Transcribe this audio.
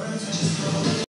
Congratulations.